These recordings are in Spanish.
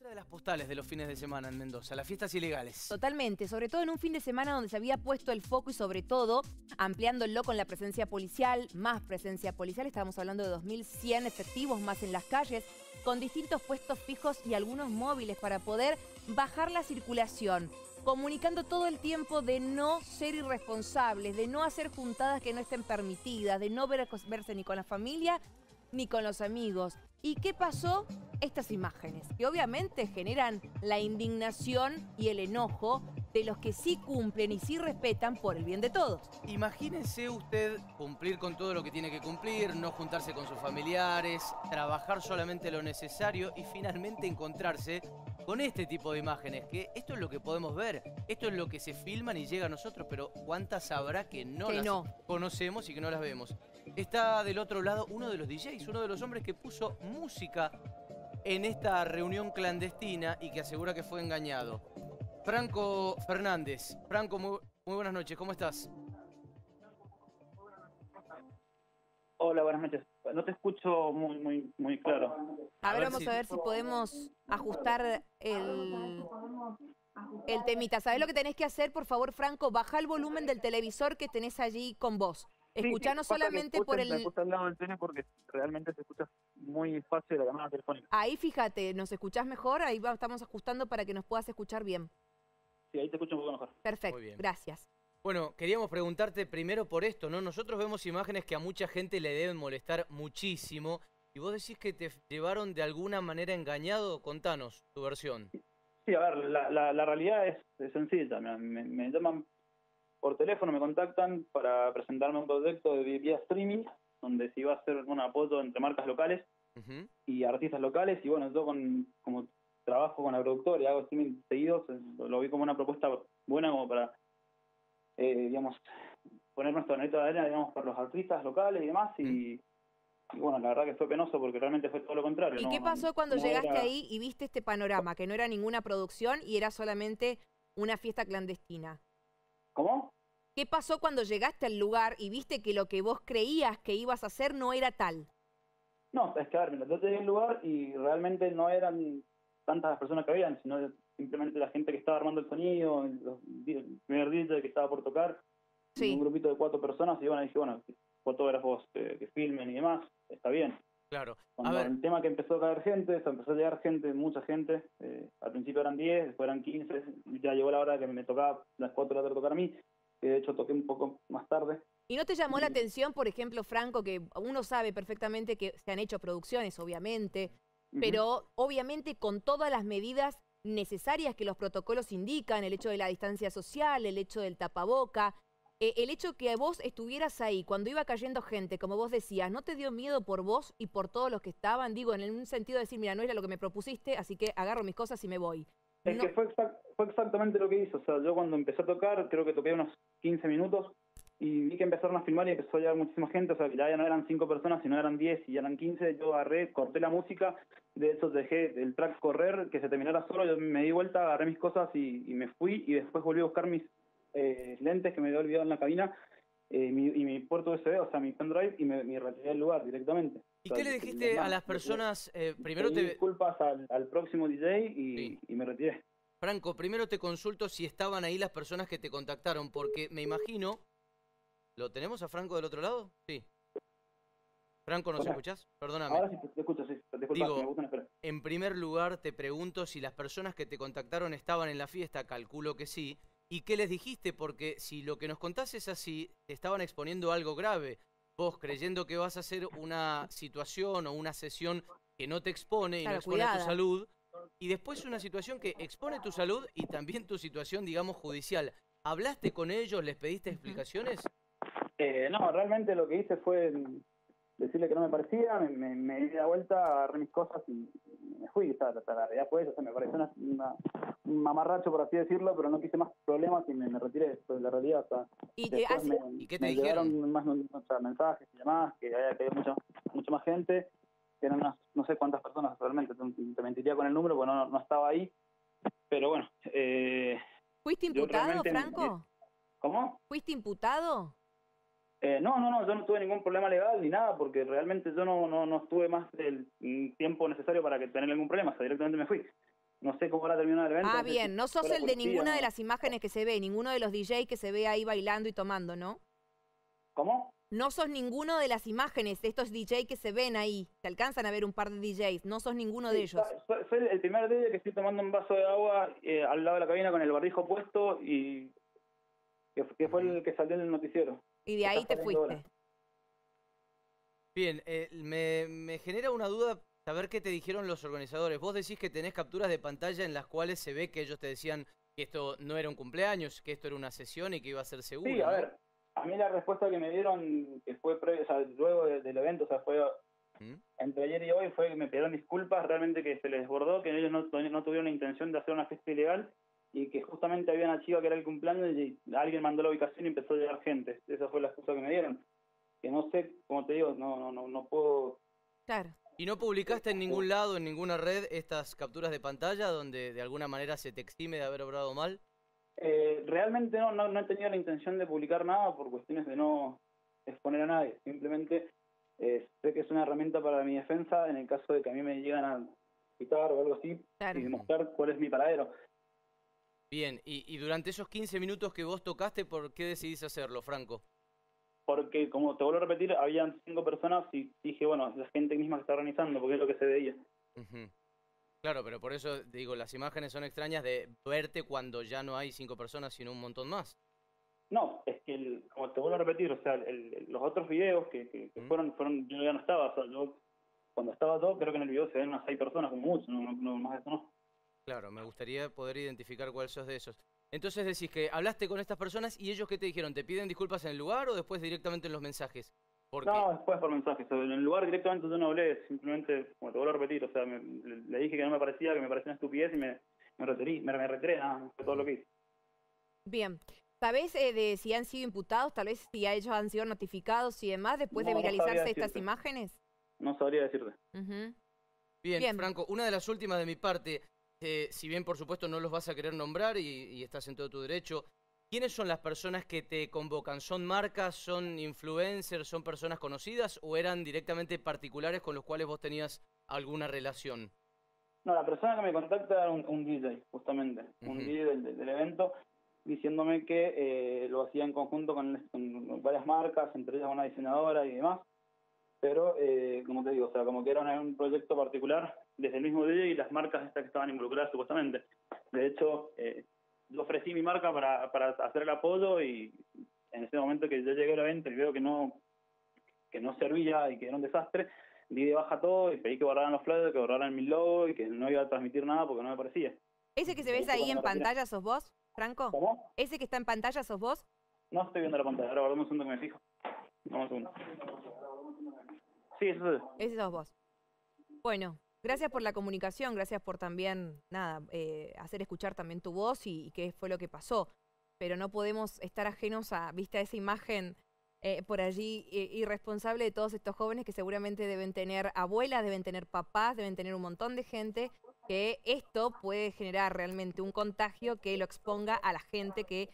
De las postales de los fines de semana en Mendoza, las fiestas ilegales. Totalmente, sobre todo en un fin de semana donde se había puesto el foco y sobre todo ampliándolo con la presencia policial, más presencia policial, estábamos hablando de 2.100 efectivos más en las calles, con distintos puestos fijos y algunos móviles para poder bajar la circulación, comunicando todo el tiempo de no ser irresponsables, de no hacer juntadas que no estén permitidas, de no verse ni con la familia ni con los amigos. ¿Y qué pasó? Estas imágenes, que obviamente generan la indignación y el enojo de los que sí cumplen y sí respetan por el bien de todos. Imagínese usted cumplir con todo lo que tiene que cumplir, no juntarse con sus familiares, trabajar solamente lo necesario y finalmente encontrarse con este tipo de imágenes, que esto es lo que podemos ver, esto es lo que se filman y llega a nosotros, pero ¿cuántas habrá que no las conocemos y que no las vemos? Está del otro lado uno de los DJs, uno de los hombres que puso música en esta reunión clandestina y que asegura que fue engañado. Franco Fernández. Franco, muy, buenas noches, ¿cómo estás? Hola, buenas noches. No te escucho muy, muy, muy claro. A, ver, vamos a ver si podemos ajustar el, el temita. ¿Sabes lo que tenés que hacer, por favor, Franco? Baja el volumen del televisor que tenés allí con vos. Escuchanos solamente por el... al lado del tele porque realmente se escucha muy fácil la llamada telefónica. Ahí fíjate, ¿nos escuchás mejor? Ahí estamos ajustando para que nos puedas escuchar bien. Sí, ahí te escucho un poco mejor. Perfecto, gracias. Bueno, queríamos preguntarte primero por esto, ¿no? Nosotros vemos imágenes que a mucha gente le deben molestar muchísimo. Y vos decís que te llevaron de alguna manera engañado. Contanos tu versión. Sí, a ver, la, la, realidad es, sencilla. Me, me, llaman por teléfono, me contactan para presentarme un proyecto de vía streaming, donde se iba a hacer un apoyo entre marcas locales y artistas locales. Y bueno, yo con, como trabajo con la productora y hago streaming seguidos, lo vi como una propuesta buena como para, eh, digamos, poner nuestro granito de arena, digamos, para los artistas locales y demás. Y, bueno, la verdad que fue penoso porque realmente fue todo lo contrario. ¿Y qué pasó cuando llegaste ahí y viste este panorama, que no era ninguna producción y era solamente una fiesta clandestina? ¿Cómo? ¿Qué pasó cuando llegaste al lugar y viste que lo que vos creías que ibas a hacer no era tal? No, es que a ver, yo llegué al lugar y realmente no eran tantas personas que habían, sino simplemente la gente que estaba armando el sonido, el primer DJ que estaba por tocar, un grupito de cuatro personas, y bueno, dije, bueno, fotógrafos que, que filmen y demás, está bien. Claro. Cuando a ver. el tema que empezó a caer gente, empezó a llegar gente, mucha gente, eh, al principio eran 10, después eran 15, ya llegó la hora que me tocaba las 4 de la tarde tocar a mí, que de hecho toqué un poco más tarde. ¿Y no te llamó la atención, por ejemplo, Franco, que uno sabe perfectamente que se han hecho producciones, obviamente, pero obviamente con todas las medidas necesarias que los protocolos indican, el hecho de la distancia social, el hecho del tapaboca, eh, el hecho que vos estuvieras ahí cuando iba cayendo gente, como vos decías, ¿no te dio miedo por vos y por todos los que estaban? Digo, en un sentido de decir, mira, no era lo que me propusiste, así que agarro mis cosas y me voy. Es que fue, fue exactamente lo que hizo. O sea, yo cuando empecé a tocar, creo que toqué unos 15 minutos y vi que empezaron a filmar y empezó a llegar muchísima gente, o sea, que ya, no eran cinco personas, sino eran 10 y ya eran 15, yo agarré, corté la música, de hecho dejé el track correr, que se terminara solo, yo me di vuelta, agarré mis cosas y, me fui y después volví a buscar mis eh, lentes que me había olvidado en la cabina eh, y mi puerto USB, o sea, mi pendrive y me, retiré del lugar directamente. ¿Y qué le dijiste a las personas? Eh, primero te... disculpas al, próximo DJ y, y me retiré. Franco, primero te consulto si estaban ahí las personas que te contactaron, porque me imagino ¿Lo tenemos a Franco del otro lado? Sí. Franco, ¿nos escuchás? Perdóname. Ahora sí te escucho, sí. Digo, en primer lugar te pregunto si las personas que te contactaron estaban en la fiesta, calculo que sí. ¿Y qué les dijiste? Porque si lo que nos contás es así, te estaban exponiendo algo grave. Vos creyendo que vas a hacer una situación o una sesión que no te expone y no expone tu salud. Y después una situación que expone tu salud y también tu situación, digamos, judicial. ¿Hablaste con ellos? ¿Les pediste explicaciones? Eh, no, realmente lo que hice fue decirle que no me parecía, me, me, di la vuelta, agarré mis cosas y me fui. O sea, la, realidad fue eso, o sea, me pareció una, un mamarracho, por así decirlo, pero no quise más problemas y me, retiré. Pues la realidad, o sea, ¿Y, qué te dijeron? más mensajes y llamadas, que había, que mucha, mucha más gente, que eran unas, no sé cuántas personas realmente, te, mentiría con el número porque no, no estaba ahí, pero bueno. Eh, ¿Fuiste imputado, Franco? ¿Cómo? ¿Fuiste imputado? Eh, no, no, no, yo no tuve ningún problema legal ni nada, porque realmente yo no, no, no estuve más del tiempo necesario para que tener algún problema, o sea, directamente me fui. no sé cómo habrá terminado el evento. Ah, bien, no sos el de ninguna de las imágenes que se ve, ninguno de los DJ que se ve ahí bailando y tomando, ¿no? ¿Cómo? No sos ninguno de las imágenes de estos DJ que se ven ahí. Se alcanzan a ver un par de DJs, no sos ninguno de ellos. Fue el primer día que estoy tomando un vaso de agua eh, al lado de la cabina con el barrijo puesto y que, que fue el que salió en el noticiero. Y de ahí te fuiste. Bien, eh, me, me genera una duda saber qué te dijeron los organizadores. Vos decís que tenés capturas de pantalla en las cuales se ve que ellos te decían que esto no era un cumpleaños, que esto era una sesión y que iba a ser seguro. Sí, a ¿no? ver, a mí la respuesta que me dieron, que fue pre- o sea, luego de- del evento, o sea, fue ¿Mm? entre ayer y hoy, fue que me pidieron disculpas, realmente que se les desbordó, que ellos no, no tuvieron la intención de hacer una fiesta ilegal y que justamente había una chica que era el cumpleaños y alguien mandó la ubicación y empezó a llegar gente. Esa fue la excusa que me dieron. Que no sé, como te digo, no, no, no, no puedo Claro. ¿Y no publicaste en ningún lado, en ninguna red, estas capturas de pantalla donde de alguna manera se te exime de haber obrado mal? Eh, realmente no, no, no he tenido la intención de publicar nada por cuestiones de no exponer a nadie. Simplemente eh, sé que es una herramienta para mi defensa en el caso de que a mí me llegan a quitar o algo así Claro. y demostrar cuál es mi paradero. Bien, y, y durante esos 15 minutos que vos tocaste, ¿por qué decidís hacerlo, Franco? Porque, como te vuelvo a repetir, habían cinco personas y dije, bueno, es la gente misma que está organizando, porque es lo que se veía. Claro, pero por eso digo, las imágenes son extrañas de verte cuando ya no hay cinco personas, sino un montón más. No, es que, el- como te vuelvo a repetir, o sea, el- los otros videos que, que, que fueron, fueron, yo ya no estaba, o sea, yo cuando estaba todo, creo que en el video se ven unas seis personas como mucho, no, no, más de eso no. Claro, me gustaría poder identificar cuál sos de esos. Entonces decís que hablaste con estas personas y ellos qué te dijeron, ¿te piden disculpas en el lugar o después directamente en los mensajes? No, después por mensaje. O sea, en el lugar directamente yo no hablé, simplemente, como te vuelvo a repetir, o sea, me- le, dije que no me parecía, que me parecía una estupidez y me, me retiré, me, me retiré, nada, más, fue todo lo que hice. Bien. ¿Sabés eh, de si han sido imputados, tal vez si a ellos han sido notificados y demás después de no viralizarse estas imágenes? No sabría decirte. Bien, Bien. Franco, una de las últimas de mi parte, eh, si bien por supuesto no los vas a querer nombrar y, y estás en todo tu derecho, ¿quiénes son las personas que te convocan? ¿Son marcas, son influencers, son personas conocidas o eran directamente particulares con los cuales vos tenías alguna relación? No, la persona que me contacta era un, un DJ, justamente, un. DJ del, del- del evento, diciéndome que eh, lo hacía en conjunto con, con varias marcas, entre ellas una diseñadora y demás. Pero, eh, como te digo, o sea, como que era un, un proyecto particular desde el mismo DJ y las marcas estas que estaban involucradas supuestamente. De hecho, eh, yo ofrecí mi marca para, para hacer el apoyo y en ese momento que yo llegué al evento y veo que no que no servía y que era un desastre, di de baja todo y pedí que borraran los flyers, que borraran mi logo y que no iba a transmitir nada porque no me parecía. ¿Ese que se ves ahí en pantalla sos vos, Franco? ¿Cómo? ¿Ese que está en pantalla sos vos? No estoy viendo la pantalla, ahora guardame un segundo que me fijo. Dame un segundo. Sí, eso es. Ese sos vos. Bueno, gracias por la comunicación, gracias por también, nada, eh, hacer escuchar también tu voz y, qué fue lo que pasó. Pero no podemos estar ajenos a, vista esa imagen eh, por allí eh, irresponsable de todos estos jóvenes que seguramente deben tener abuelas, deben tener papás, deben tener un montón de gente, que esto puede generar realmente un contagio que lo exponga a la gente que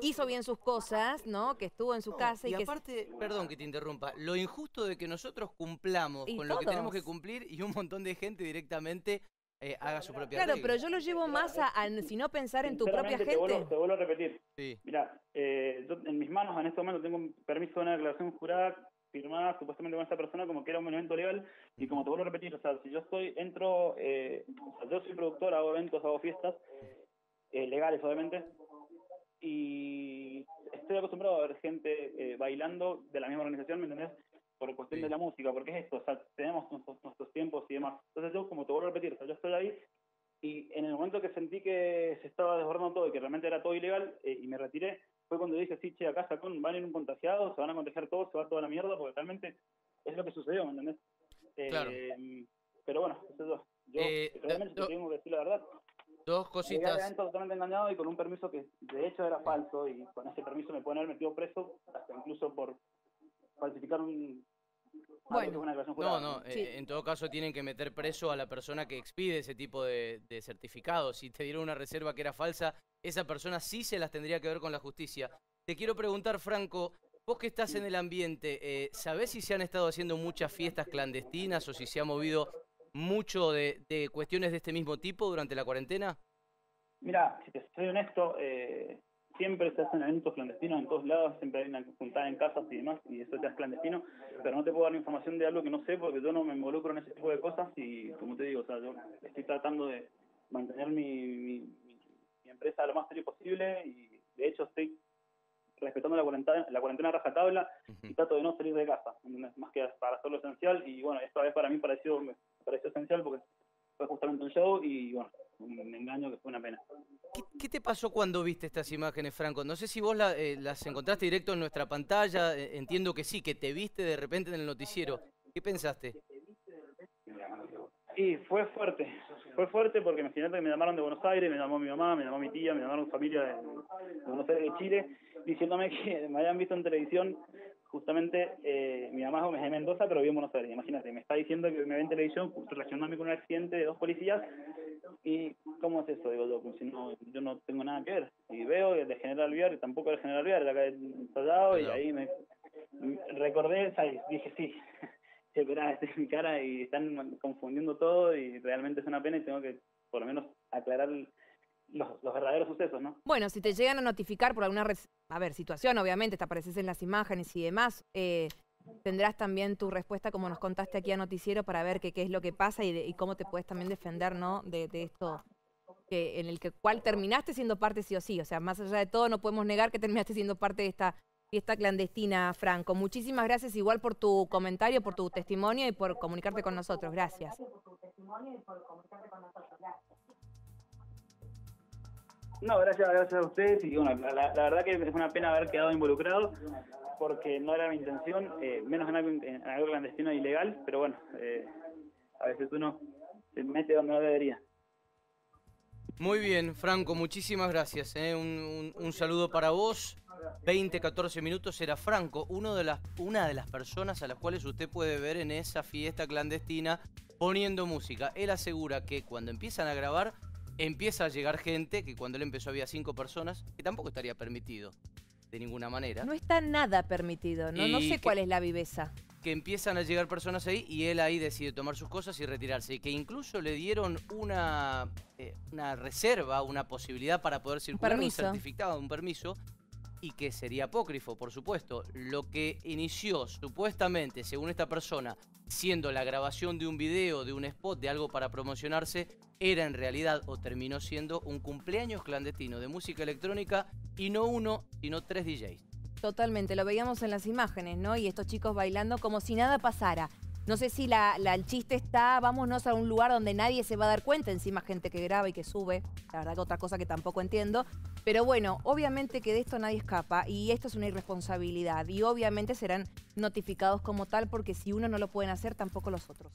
hizo bien sus cosas, ¿no? Que estuvo en su No, casa y, y que... aparte, perdón que te interrumpa, lo injusto de que nosotros cumplamos Y con lo que tenemos que cumplir y un montón de gente directamente eh, haga su propia Claro, regla. pero yo lo llevo más a, a si no pensar en tu propia Sinceramente, te vuelvo, gente. te vuelvo a repetir. Sí. Mira, eh, yo en mis manos en este momento tengo un permiso de una declaración jurada firmada supuestamente con esta persona como que era un evento legal y como te vuelvo a repetir, o sea, si yo estoy, entro, eh, o sea, yo soy productor, hago eventos, hago fiestas, eh, legales obviamente, y estoy acostumbrado a ver gente eh, bailando de la misma organización, ¿me entendés? Por cuestión Sí. de la música, porque es esto, o sea, tenemos nuestros, nuestros tiempos y demás. Entonces yo, como te vuelvo a repetir, o sea, yo estoy ahí y en el momento que sentí que se estaba desbordando todo y que realmente era todo ilegal eh, y me retiré, fue cuando dije, sí, che, acá sacó, van a ir un contagiado, se van a contagiar todos, se va toda la mierda, porque realmente es lo que sucedió, ¿me entendés? Eh, Claro. Pero bueno, eso es yo. Yo Eh, realmente tengo que decir la verdad. Dos cositas. evento totalmente engañado y con un permiso que de hecho era falso y con ese permiso me pueden haber metido preso hasta incluso por falsificar un Bueno. una No, no, Sí. eh, en todo caso tienen que meter preso a la persona que expide ese tipo de, de certificados. Si te dieron una reserva que era falsa, esa persona sí se las tendría que ver con la justicia. Te quiero preguntar, Franco, vos que estás en el ambiente, eh, ¿sabés si se han estado haciendo muchas fiestas clandestinas o si se ha movido mucho de, cuestiones de este mismo tipo durante la cuarentena? Mira, si te soy honesto, eh, siempre se hacen eventos clandestinos en todos lados, siempre hay una juntada en casas y demás, y eso ya es clandestino, pero no te puedo dar información de algo que no sé porque yo no me involucro en ese tipo de cosas y, como te digo, o sea, yo estoy tratando de mantener mi, mi, empresa lo más serio posible y de hecho estoy respetando la cuarentena, la cuarentena rajatabla y trato de no salir de casa, más que para hacer lo esencial y bueno, esta vez para mí pareció, pareció esencial porque fue justamente un show y bueno, un engaño que fue una pena. ¿Qué, te pasó cuando viste estas imágenes, Franco? No sé si vos eh, las encontraste directo en nuestra pantalla, eh, entiendo que sí, que te viste de repente en el noticiero. ¿Qué pensaste? Sí, fue fuerte, fue fuerte porque imagínate que me llamaron de Buenos Aires, me llamó mi mamá, me llamó mi tía, me llamaron familia de, Buenos Aires de Chile, diciéndome que me habían visto en televisión justamente eh, mi mamá es de Mendoza, pero vive en Buenos Aires. Imagínate, me está diciendo que me ve en televisión relacionándome con un accidente de dos policías. ¿Y cómo es eso? Digo yo, pues si no, yo no tengo nada que ver. Y veo que de General Viar, y tampoco de General Viar, acá ensayado, y ahí me recordé, ¿sabes? dije sí. Esperá, esta es mi cara y están confundiendo todo y realmente es una pena y tengo que por lo menos aclarar los, verdaderos sucesos, ¿no? Bueno, si te llegan a notificar por alguna a ver, situación, obviamente, te apareces en las imágenes y demás, eh, tendrás también tu respuesta, como nos contaste aquí a Noticiero, para ver qué, es lo que pasa y, cómo te puedes también defender, ¿no? De, esto en el que cual terminaste siendo parte sí o sí. O sea, más allá de todo, no podemos negar que terminaste siendo parte de esta fiesta clandestina, Franco. Muchísimas gracias igual por tu comentario, por tu testimonio y por comunicarte con nosotros. Gracias. No, gracias, gracias a ustedes. Y bueno, la, verdad que es una pena haber quedado involucrado porque no era mi intención, eh, menos en algo, clandestino e ilegal, pero bueno, eh, a veces uno se mete donde no debería. Muy bien, Franco, muchísimas gracias. Eh. Un, saludo para vos. 20, 14 minutos era Franco, uno de las, una de las personas a las cuales usted puede ver en esa fiesta clandestina poniendo música. Él asegura que cuando empiezan a grabar empieza a llegar gente, que cuando él empezó había cinco personas, que tampoco estaría permitido de ninguna manera. No está nada permitido, no, no sé cuál es la viveza. Que empiezan a llegar personas ahí y él ahí decide tomar sus cosas y retirarse. Y que incluso le dieron una, eh, una reserva, una posibilidad para poder circular, un, un certificado, un permiso, y que sería apócrifo, por supuesto. Lo que inició supuestamente, según esta persona, siendo la grabación de un video, de un spot, de algo para promocionarse, era en realidad o terminó siendo un cumpleaños clandestino de música electrónica y no uno, sino tres DJs. Totalmente, lo veíamos en las imágenes, ¿no? Y estos chicos bailando como si nada pasara. No sé si la, el chiste está, vámonos a un lugar donde nadie se va a dar cuenta, encima gente que graba y que sube, la verdad que otra cosa que tampoco entiendo, pero bueno, obviamente que de esto nadie escapa y esto es una irresponsabilidad y obviamente serán notificados como tal porque si uno no lo pueden hacer, tampoco los otros.